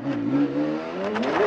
Mm-hmm.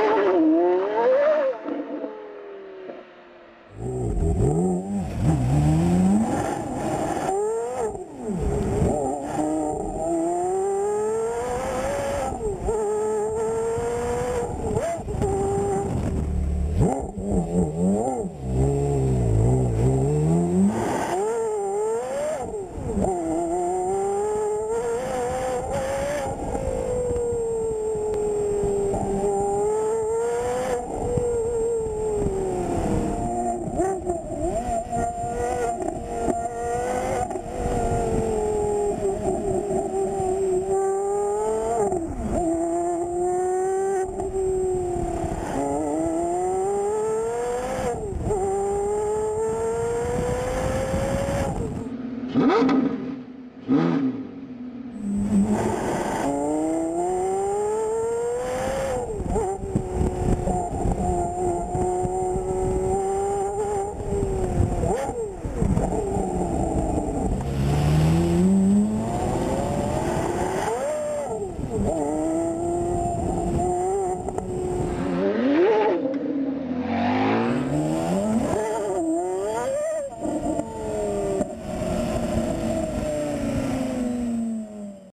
Mm-hmm.